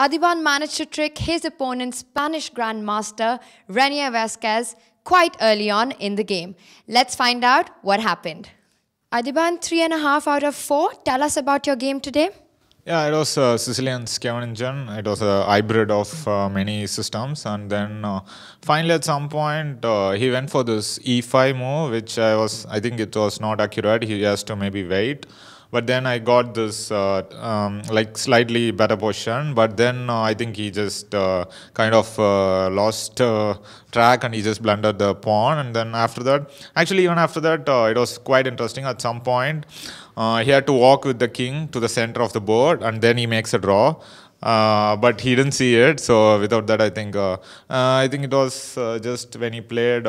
Adhiban managed to trick his opponent, Spanish Grandmaster Renier Vázquez, quite early on in the game. Let's find out what happened. Adhiban, three and a half out of four. Tell us about your game today. Yeah, it was a Sicilian Scheveningen. It was a hybrid of uh, many systems, and then uh, finally at some point uh, he went for this e5 move, which I was I think it was not accurate. He has to maybe wait. But then I got this uh, um, like slightly better position. But then uh, I think he just uh, kind of lost track and he just blundered the pawn. And then after that, actually even after that, it was quite interesting. At some point, he had to walk with the king to the center of the board, and then he makes a draw. Uh, but he didn't see it. So without that, I think uh, uh, I think it was just when he played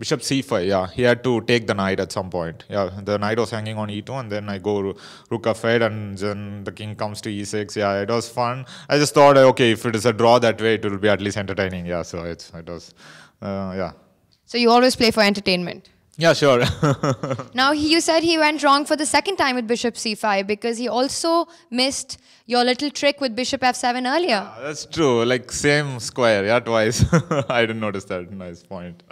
Bishop c5, yeah. He had to take the knight at some point. Yeah, the knight was hanging on e2, and then I go rook f8, and then the king comes to e6. Yeah, it was fun. I just thought, okay, if it is a draw that way, it will be at least entertaining. Yeah, so it's, it was, uh, yeah. So you always play for entertainment? Yeah, sure. now, he, you said he went wrong for the second time with bishop c5 because he also missed your little trick with bishop f7 earlier. Yeah, that's true. Like same square, yeah, twice. I didn't notice that. Nice point.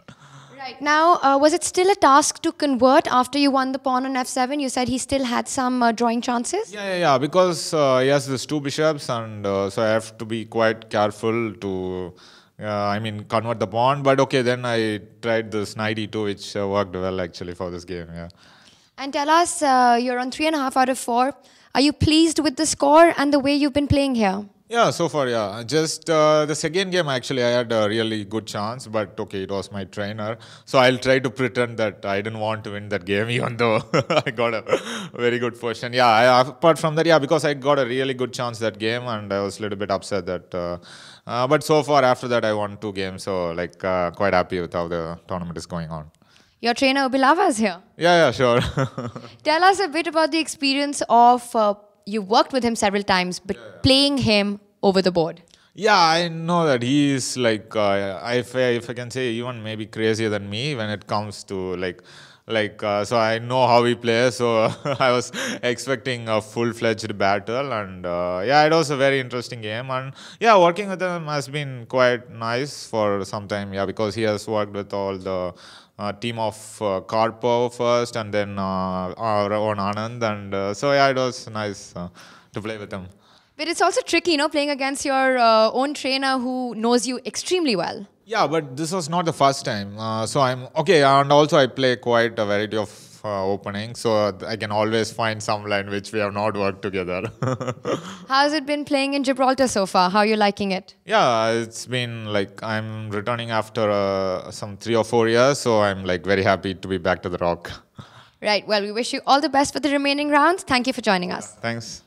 Right. Now, uh, was it still a task to convert after you won the pawn on f7? You said he still had some uh, drawing chances? Yeah, yeah, yeah. Because uh, he has these two bishops, and uh, so I have to be quite careful to, uh, I mean, convert the pawn. But okay, then I tried this knight e2, which uh, worked well actually for this game, yeah. And tell us, you're on three and a half out of four. Are you pleased with the score and the way you've been playing here? Yeah, so far, yeah. Just uh, the second game, actually, I had a really good chance, but okay, it was my trainer. So I'll try to pretend that I didn't want to win that game, even though I got a very good position. Yeah, I, apart from that, yeah, because I got a really good chance that game, and I was a little bit upset that. Uh, uh, but so far, after that, I won two games, so like uh, quite happy with how the tournament is going on. Your trainer Ubilava is here. Yeah, yeah, sure. Tell us a bit about the experience of uh, you worked with him several times, but yeah. playing him over the board. Yeah, I know that he is like, uh, if, I, if I can say, even maybe crazier than me when it comes to like, like uh, so I know how he plays. So I was expecting a full-fledged battle, and uh, yeah, it was a very interesting game. And yeah, working with him has been quite nice for some time. Yeah, because he has worked with all the uh, team of uh, Karpov first, and then uh, our own Anand, and uh, so yeah, it was nice uh, to play with him. But it's also tricky, you know, playing against your uh, own trainer who knows you extremely well. Yeah, but this was not the first time. Uh, so I'm okay, and also I play quite a variety of uh, openings, so I can always find some line which we have not worked together. How's it been playing in Gibraltar so far? How are you liking it? Yeah, it's been like I'm returning after uh, some three or four years, so I'm like very happy to be back to the rock. Right. Well, we wish you all the best for the remaining rounds. Thank you for joining us. Thanks.